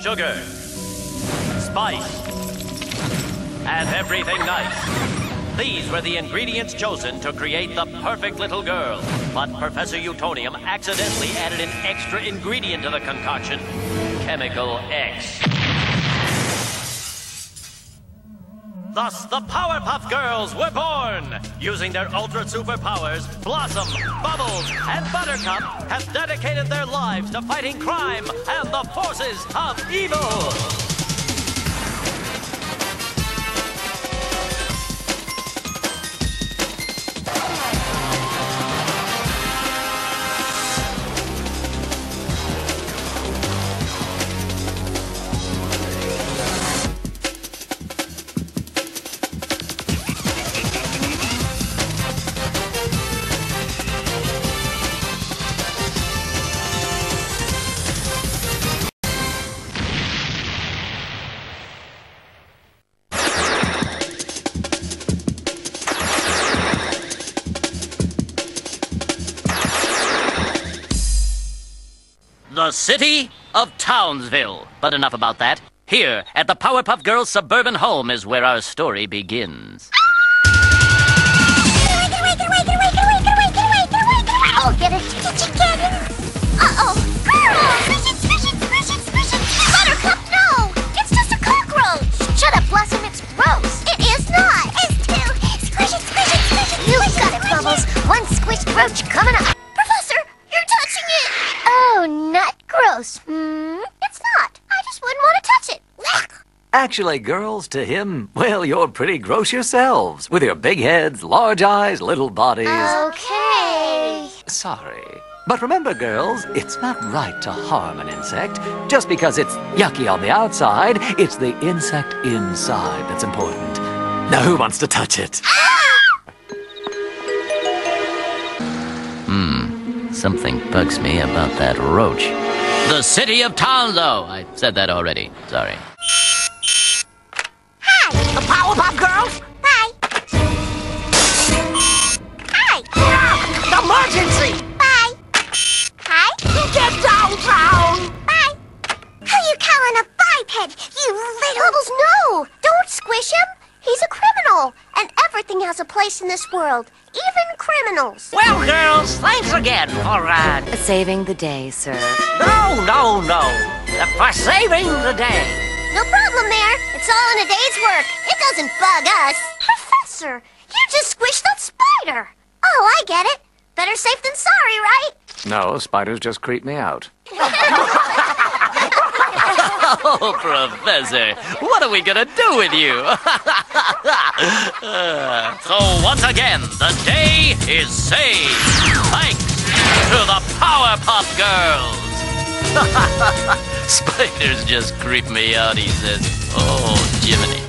sugar, spice, and everything nice. These were the ingredients chosen to create the perfect little girl. But Professor Utonium accidentally added an extra ingredient to the concoction Chemical X. Thus, the Powerpuff Girls were born! Using their ultra superpowers, Blossom, Bubbles, and Buttercup have dedicated their lives to fighting crime and the forces of evil! The city of Townsville. But enough about that. Here, at the Powerpuff Girls' suburban home, is where our story begins. Get squished roach coming up. Gross. Hmm? It's not. I just wouldn't want to touch it. Actually, girls, to him, well, you're pretty gross yourselves, with your big heads, large eyes, little bodies. Okay. Sorry. But remember, girls, it's not right to harm an insect. Just because it's yucky on the outside, it's the insect inside that's important. Now, who wants to touch it? Hmm. Something bugs me about that roach. The city of Townsville! I said that already. Sorry. Hi. The Powerpuff Girls? Everything has a place in this world, even criminals. Well, girls, thanks again for, uh, Saving the day, sir. no, no, no, for saving the day. No problem there. It's all in a day's work. It doesn't bug us. Professor, you just squished that spider. Oh, I get it. Better safe than sorry, right? No, spiders just creep me out. Oh, Professor, what are we gonna do with you? Uh, so, once again, the day is saved. Thanks to the Powerpuff Girls. Spiders just creep me out, he says. Oh, Jiminy.